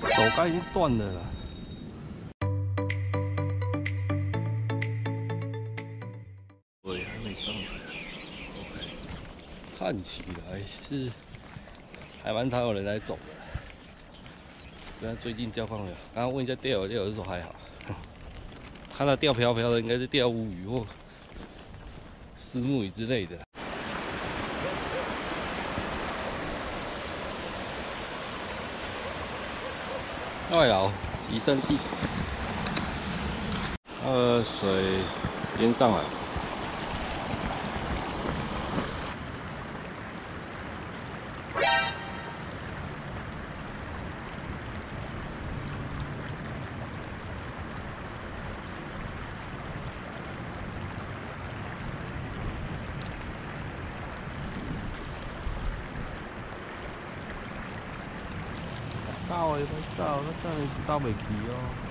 手杆已经断了啦。对，还没上来。看起来是还蛮常有人来走的。那最近钓况了，刚刚问一下钓友，钓友是说还好。看到钓漂漂的，应该是钓乌鱼或丝木鱼之类的。外劳提升地，呃，水淹上来。到诶，要到，那真是到未去哦。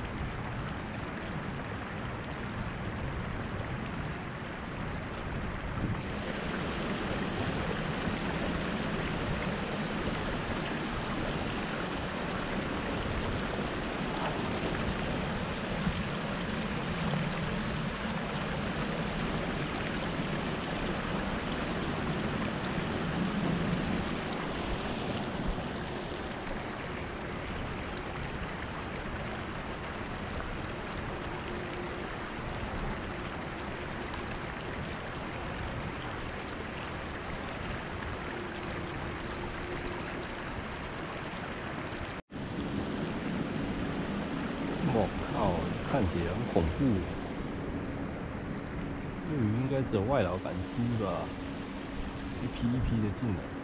我靠，也很恐怖。这鱼应该只有外劳敢出吧？一批一批的进来。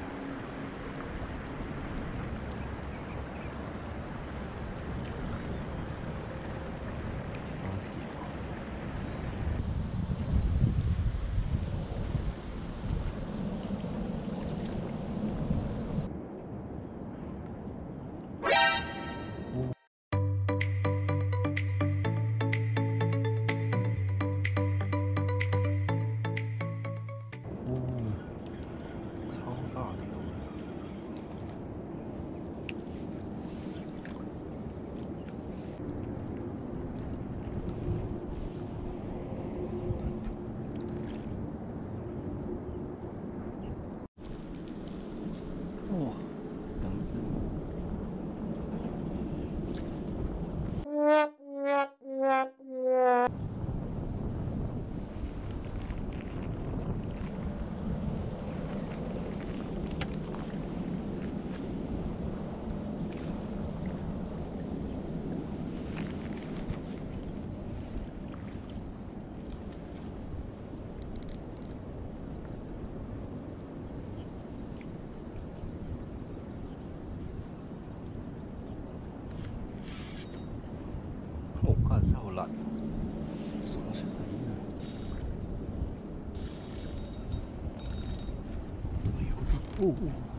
Ooh.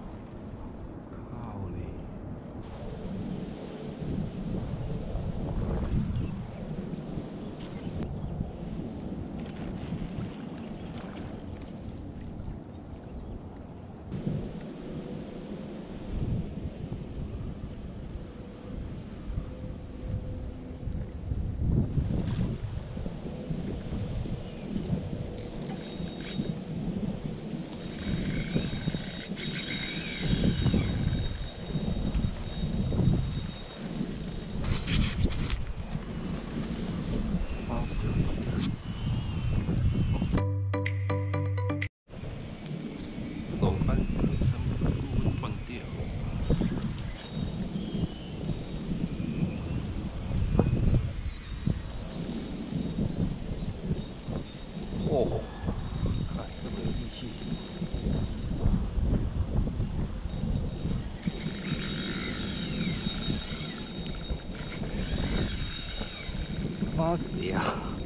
妈呀！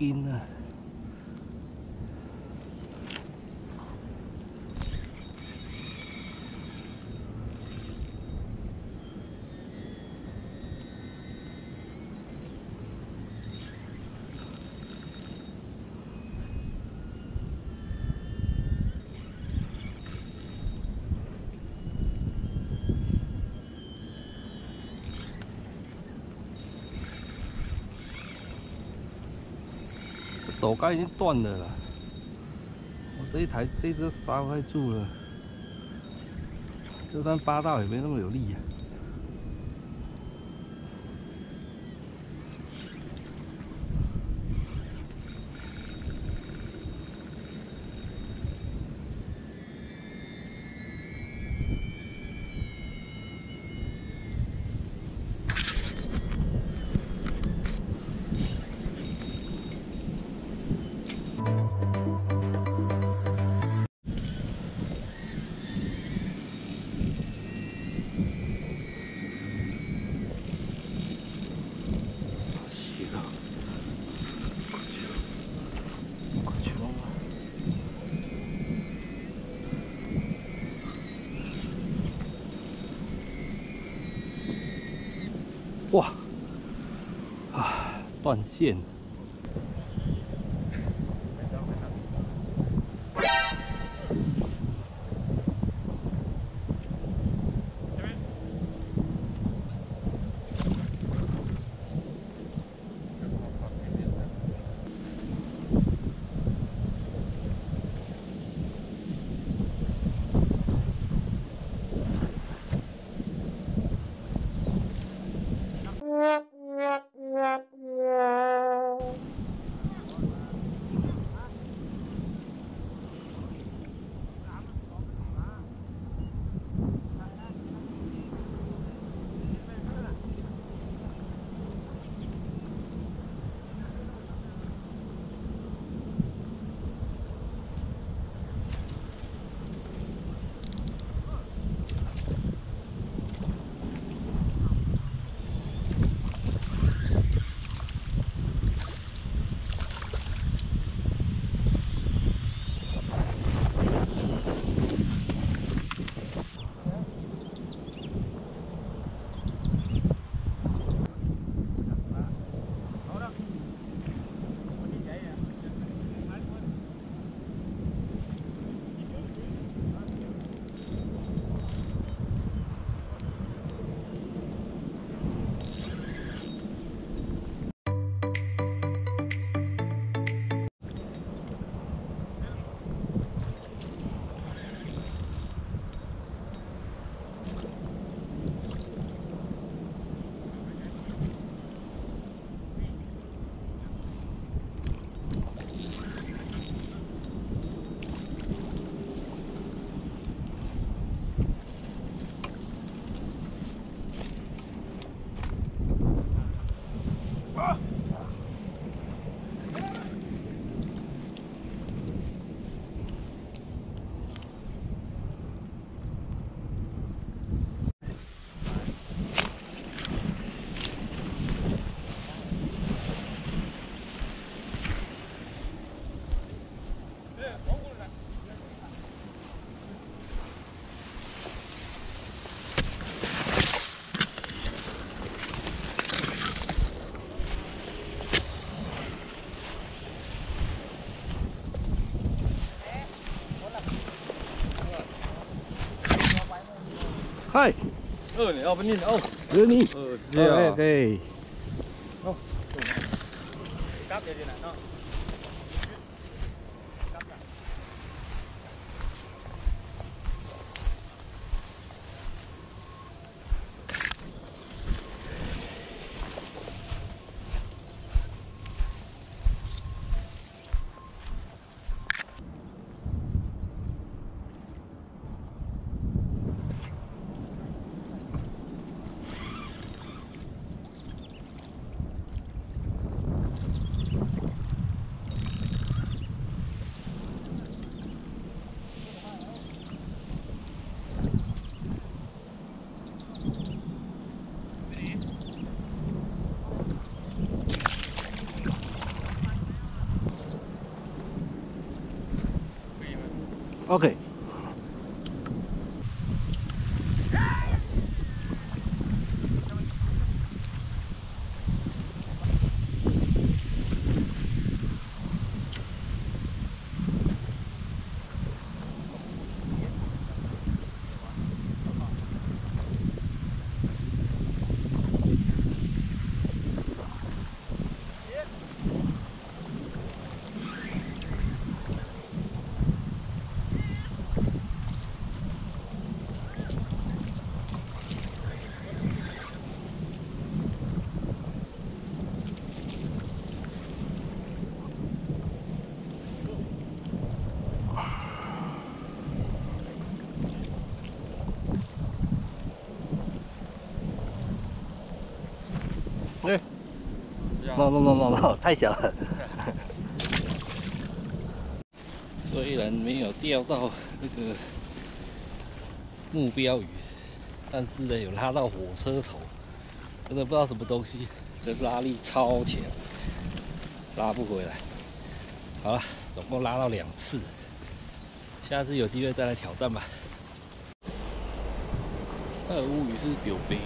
见啊！手杆已经断了啦！我这一台这只刹不住了，就算扒到也没那么有力啊。哇！啊，断线。Hi. Öni, aber nicht auf. Ja. Okay. Oh.，no no no no no，太小了。虽然没有钓到那个目标鱼，但是呢有拉到火车头，真的不知道什么东西，这拉力超强，拉不回来。好了，总共拉到两次，下次有机会再来挑战吧。那个乌鱼是丢边。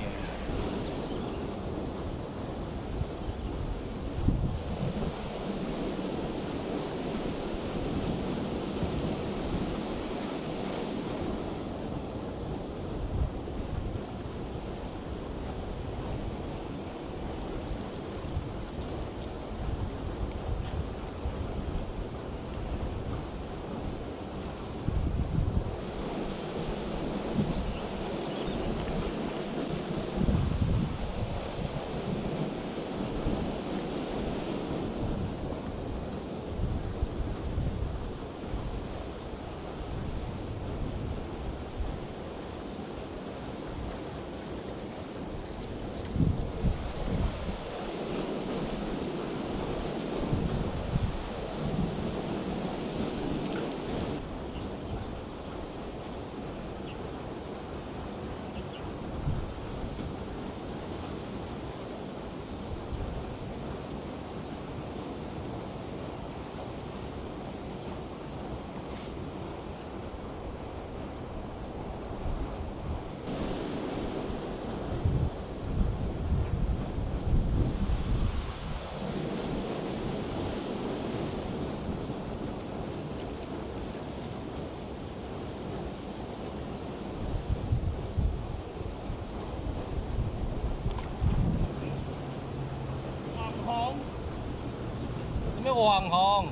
咩网红？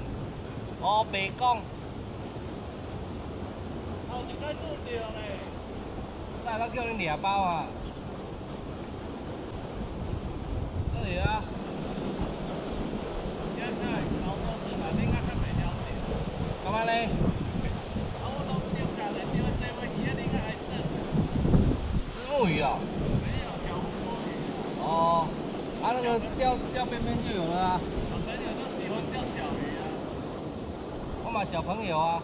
哦，白讲。哦，一该做掉嘞。叫你俩包啊？这里啊。现在老多是嘛，你看看没了解。干嘛嘛小朋友啊，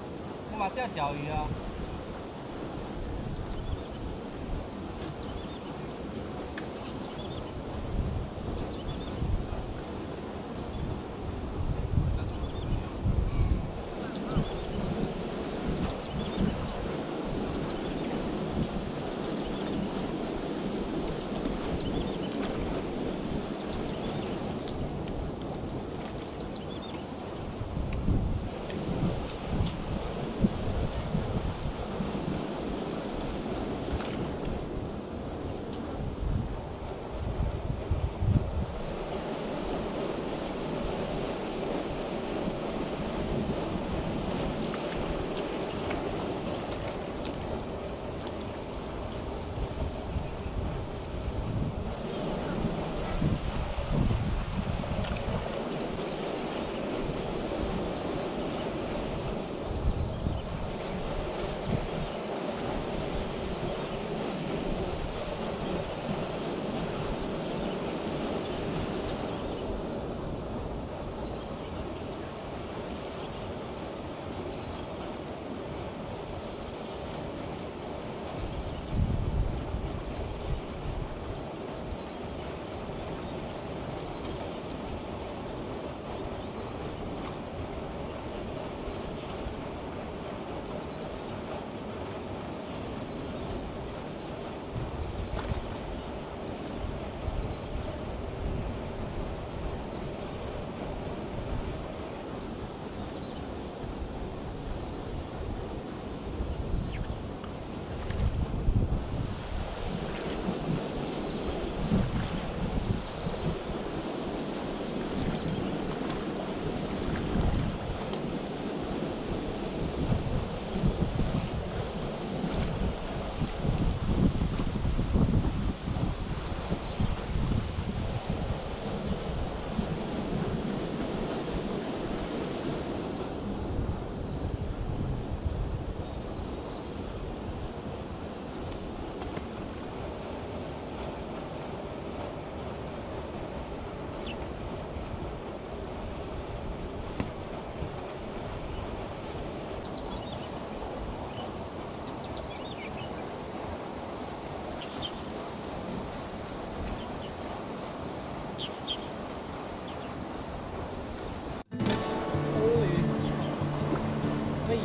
我嘛钓小鱼啊。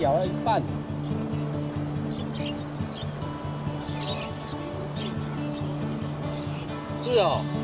咬了一半。是哦。